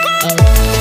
Oh.